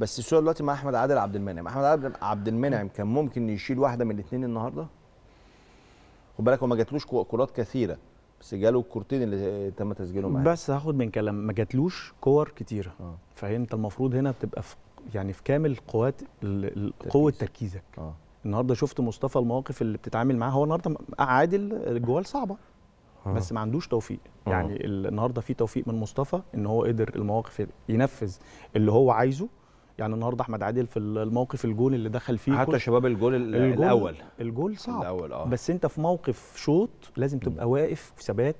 بس السؤال دلوقتي مع أحمد عادل عبد المنعم. أحمد عادل عبد المنعم كان ممكن يشيل واحدة من الاثنين النهارده. خد بالك هو ما جاتلوش كرات كثيرة بس جاله الكورتين اللي تم تسجيلهم معاه. بس هاخد من كلام ما جاتلوش كور كتيرة. آه. فانت المفروض هنا بتبقى في يعني في كامل قوات قوة تركيزك. آه. النهارده شفت مصطفى المواقف اللي بتتعامل معاه. هو النهارده عادل الجوال صعبة. آه. بس ما عندوش توفيق. آه. يعني ال- النهارده في توفيق من مصطفى إن هو قدر المواقف ينفذ اللي هو عايزه. يعني النهارده أحمد عادل في الموقف الجول اللي دخل فيه حتى شباب الجول ال- الجول- الأول الجول صعب الأول آه بس أنت في موقف شوط لازم تبقى واقف في ثبات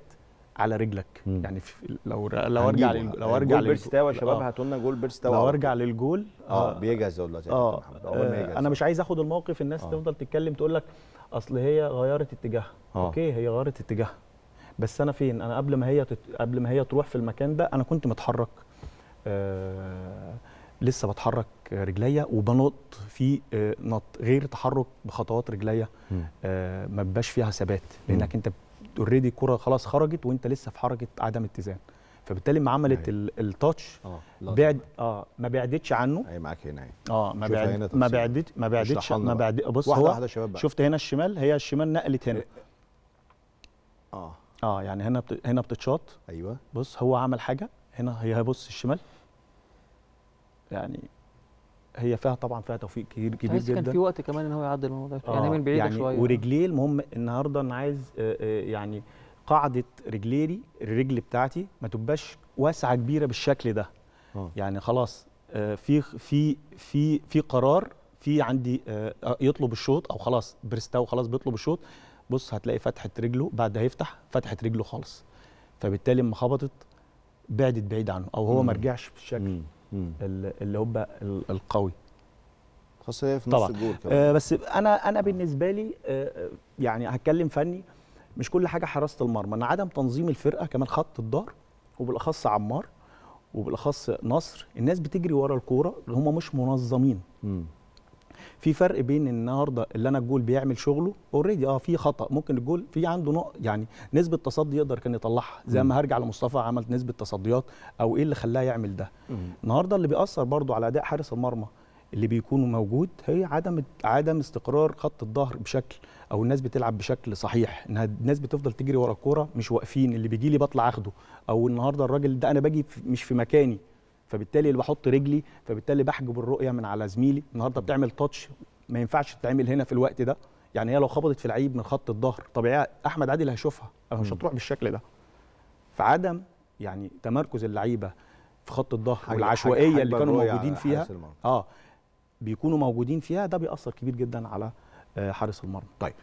على رجلك مم. يعني في لو لو أرجع لو أرجع جول بيرستاوي يا شباب آه. هاتوا لنا جول بيرستاوي لو على أرجع. للجول آه بيجهز اهو دلوقتي كابتن محمد. أول ما يجهز. آه، أنا مش عايز آخد الموقف الناس آه. تفضل تتكلم تقول لك أصل هي غيرت اتجاهها آه. okay هي غيرت اتجاهها بس أنا فين أنا قبل ما هي تت... قبل ما هي تروح في المكان ده أنا كنت متحرك آه... لسه بتحرك رجليا وبنط في آه نط غير تحرك بخطوات رجليا. آه ما بيبقاش فيها ثبات لأنك أنت اوريدي الكرة خلاص خرجت وأنت لسه في حركة عدم اتزان. فبالتالي لما عملت أيوة. ال- التاتش لا بعد آه ما بعدتش عنه. اهي معاك هنا آه ما بعد ما. بعدت ما بعدتش ما. بعد بص واحدة هو واحدة يا شباب بقى. شفت هنا الشمال؟ هي الشمال نقلت هنا. آه. آه يعني هنا بت... هنا بتتشاط. أيوه. بص هو عمل حاجة. هنا هي بص الشمال. يعني هي فيها طبعا فيها توفيق كبير كبير تحس كان جدا في وقت كمان إن هو يعدل الموضوع ده. يعني آه، من بعيد يعني شوية. ورجليه المهم النهارده أنا عايز آه، آه، يعني قاعدة رجليري الرجل بتاعتي ما تبقاش واسعة كبيرة بالشكل ده. آه. يعني خلاص آه، في في في في قرار في عندي آه، آه، يطلب الشوط أو خلاص بريستاو خلاص بيطلب الشوط. بص هتلاقي فتحه رجله بعد هيفتح فتحه رجله خالص. فبالتالي لما خبطت بعدت بعيد عنه أو هو ما. رجعش بالشكل. اللي هو ال- القوي. خاصه في نص. الجول كمان. آه بس أنا أنا بالنسبة لي آه آه، يعني هتكلم فني مش كل حاجة حراسة المرمى. ان عدم تنظيم الفرقة كمان خط الظهر وبالأخص عمار وبالأخص نصر الناس بتجري ورا الكورة هم مش منظمين. مم. في فرق بين النهارده اللي أنا الجول بيعمل شغله already آه في خطأ. ممكن الجول في عنده نقط يعني نسبة تصدي يقدر كان يطلعها. زي. ما هرجع لمصطفى عمل نسبة تصديات أو إيه اللي خلاه يعمل ده. النهارده اللي بيأثر برضو على أداء حارس المرمى اللي بيكون موجود هي عدم عدم استقرار خط الظهر بشكل أو الناس بتلعب بشكل صحيح. إنها الناس بتفضل تجري ورا الكورة مش واقفين. اللي بيجي لي بطلع أخده. أو النهارده الراجل ده أنا باجي مش في مكاني. فبالتالي اللي بحط رجلي فبالتالي بحجب الرؤية من على زميلي. النهارده بتعمل تاتش ما ينفعش تتعمل هنا في الوقت ده. يعني هي لو خبطت في لعيب من خط الظهر طبيعي أحمد عادل هيشوفها. أو مش. هتروح بالشكل ده. فعدم يعني تمركز اللعيبة في خط الظهر والعشوائية اللي كانوا موجودين فيها. آه بيكونوا موجودين فيها ده بيأثر كبير جدا على آه، حارس المرمى. طيب.